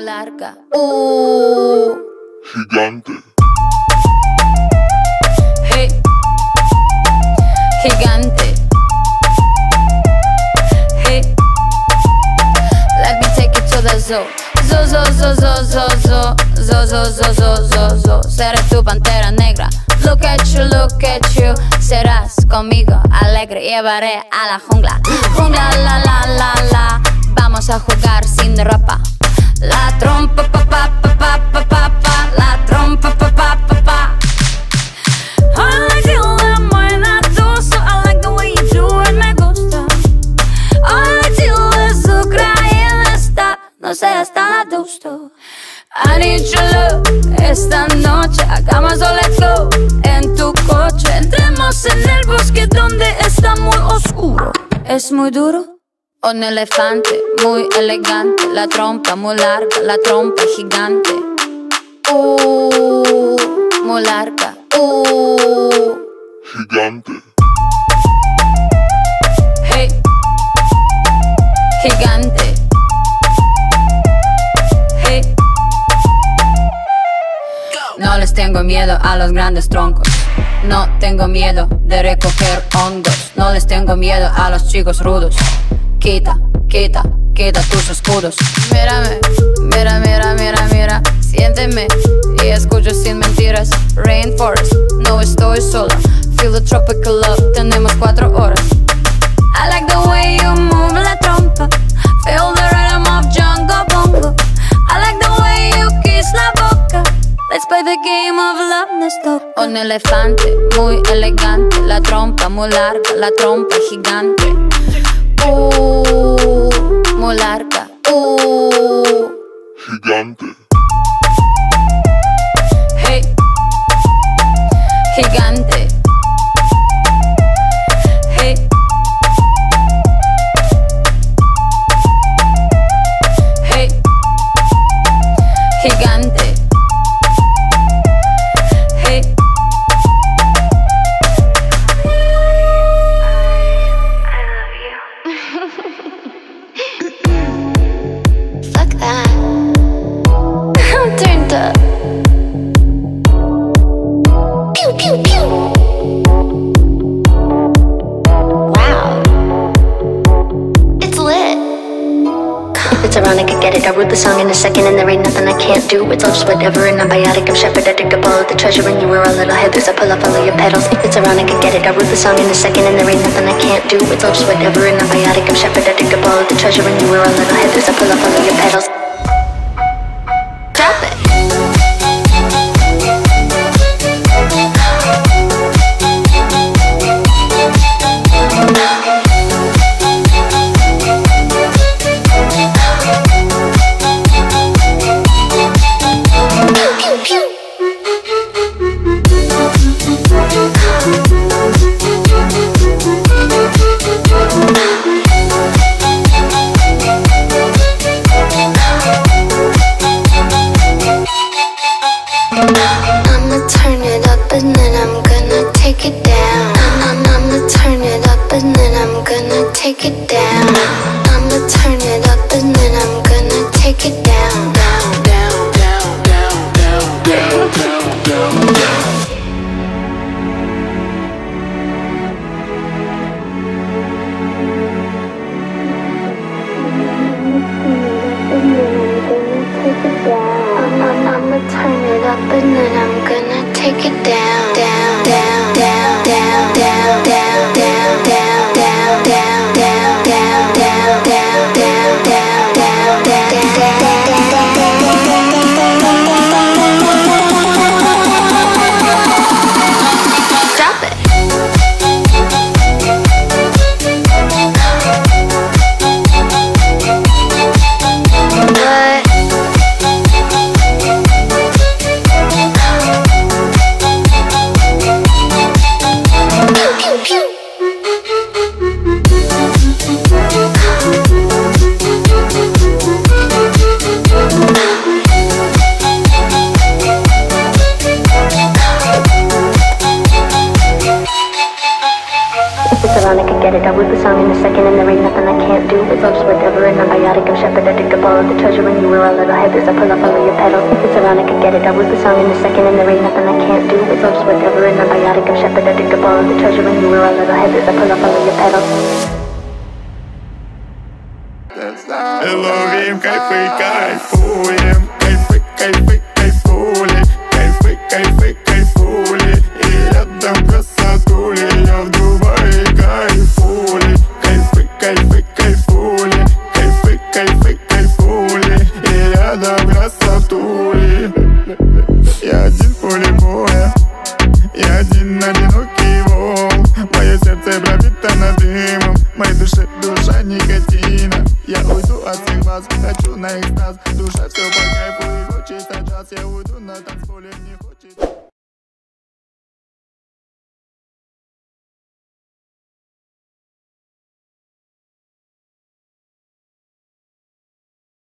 larga. Uh. Gigante. Hey. Gigante. Hey. Let me take you to the zoo. Zo, zo, zo, zo, zo, zo, zo, zo, zo, zo, zo, zo. Seré tu pantera negra. Look at you, look at you. Serás conmigo alegre. Llevaré a la jungla. Jungla, la, la, la, la. Vamos a jugar sin ropa. La trompa, pa, pa, pa, pa, pa, pa, pa. La trompa, pa, pa, pa, pa. I like la. I like the way you do it, me gusta. I like you es Ucrania está. No seas tan adusto. I need your love esta noche. Hagamos o let's go en tu coche. Entremos en el bosque donde está muy oscuro. Es muy duro. Un elefante muy elegante, la trompa muy larga, la trompa gigante. Uh, muy larga. Uh, Gigante. hey, gigante. Hey. No les tengo miedo a los grandes troncos. No tengo miedo de recoger hongos. No les tengo miedo a los chicos rudos. Quita, quita, quita tus escudos. Mírame, mira, mira, mira, mira. Siénteme y escucho sin mentiras. Rainforest, no estoy sola. Feel the tropical love, tenemos cuatro horas. I like the way you move la trompa. Feel the rhythm of jungle bongo. I like the way you kiss la boca. Let's play the game of love, nos toca. Un elefante muy elegante, la trompa muy larga, la trompa gigante. Uh, muy larga. Uh, Gigante. hey, gigante. It's ironic, I get it. I wrote the song in a second, and there ain't nothing I can't do. It's all just whatever, and I'm biotic. I'm shepherd. I dig up all of the treasure, and you were a little headless. I pull up all of your petals. It's ironic, I get it. I wrote the song in a second, and there ain't nothing I can't do. It's all just whatever, and I'm biotic. I'm shepherd. I dig up all of the treasure, and you were a little headless. I pull up all of your petals. I'm gonna take it down. I'ma turn it up I wrote the song in a second and there ain't nothing I can't do. with love's whatever an antibiotic. I'm shepherdedic up all of the treasure and you were all little heathers. I pull up all your petals. If it's ironic, I get it. I wrote the song in a second and there ain't nothing I can't do. with love's whatever an antibiotic. I'm shepherdedic up all of the treasure and you were all little heathers. I pull up all of your petals. Ловим, кайфы, кайфуем, кайфы, kai, кайфули, kai, кайфы, хочу на экстаз Душа все